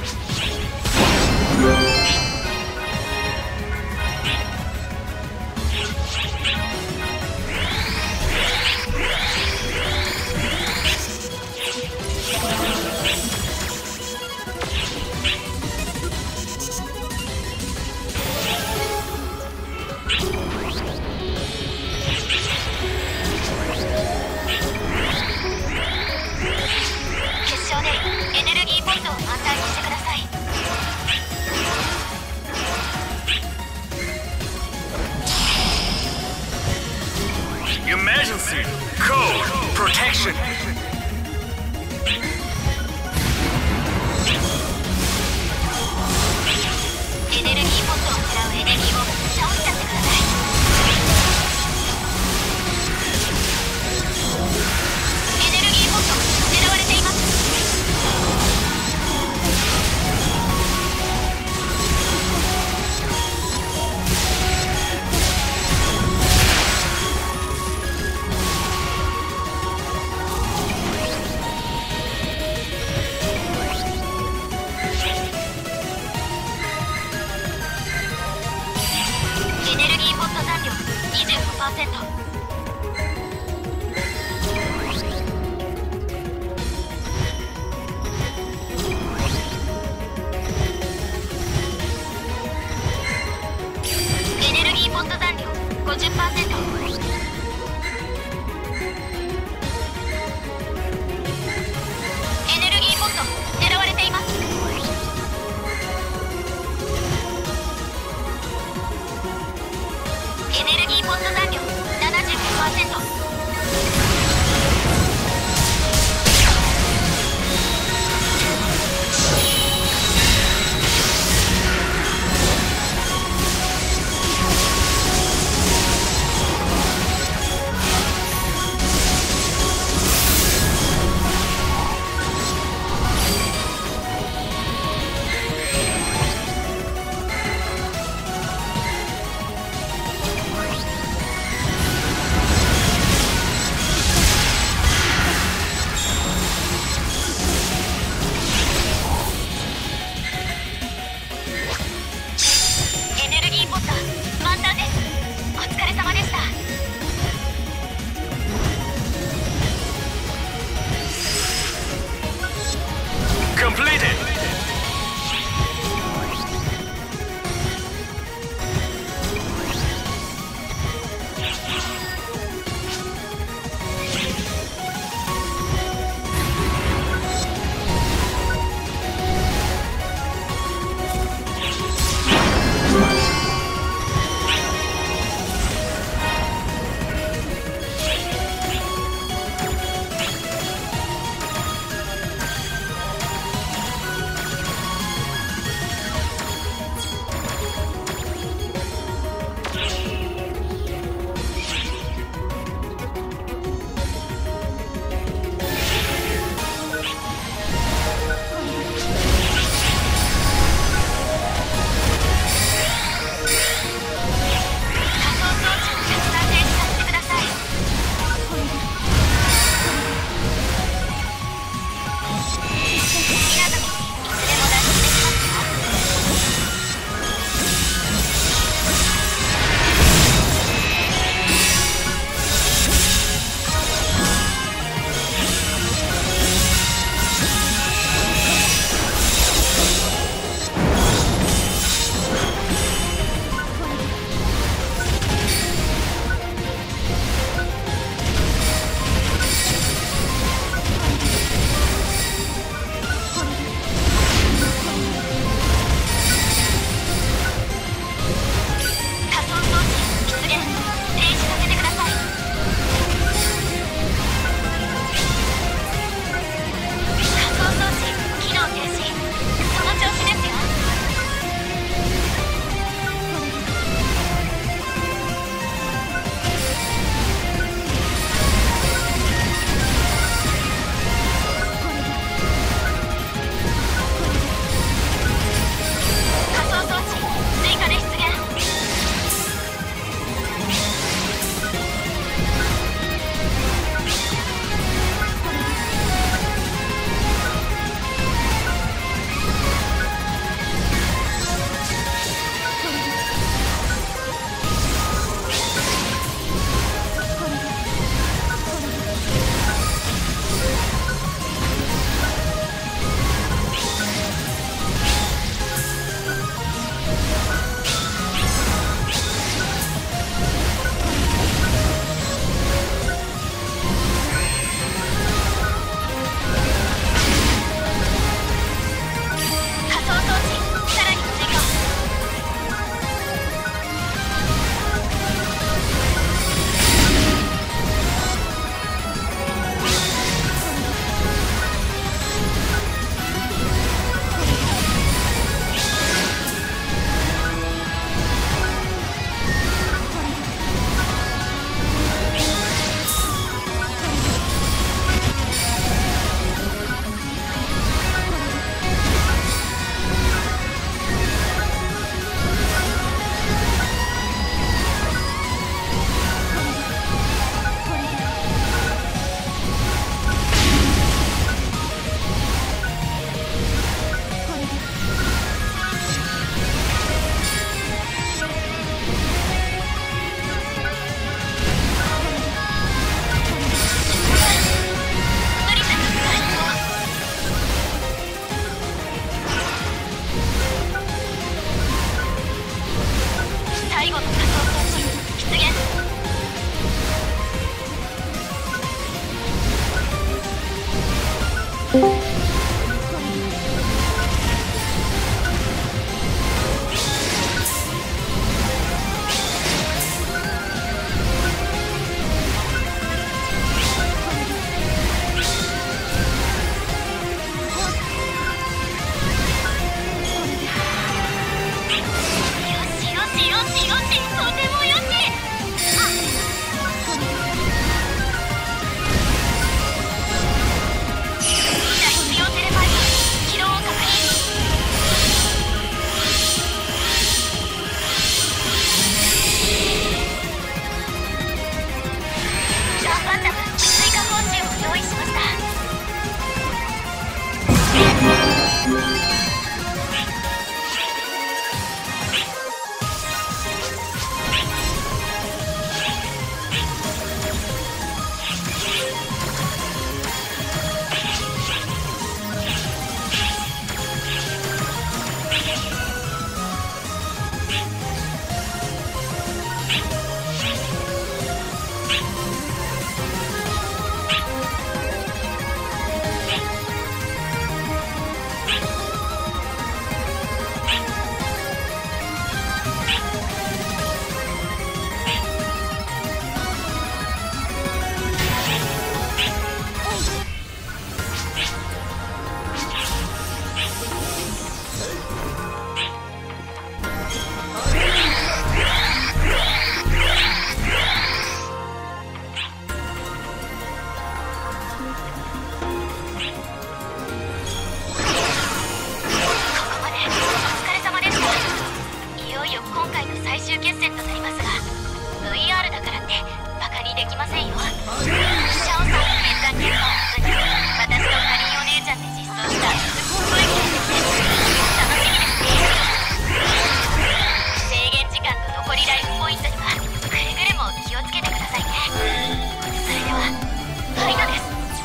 決 Emergency! Code! Protection! 100%。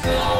我